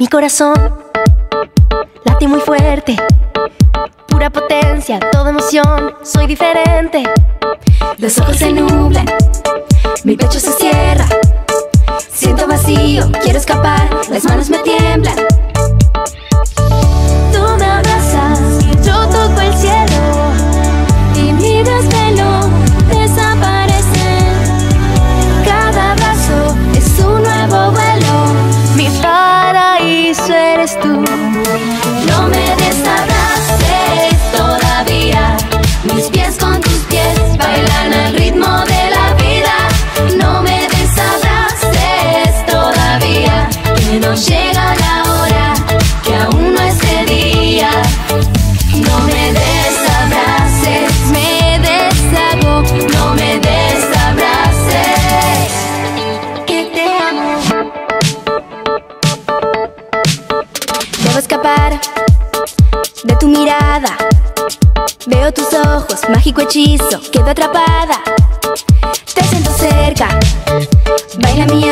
Mi corazón late muy fuerte, pura potencia, toda emoción, soy diferente. Los ojos se nublan, mi pecho se escapar de tu mirada. Veo tus ojos, mágico hechizo, quedo atrapada. Te siento cerca, baila mi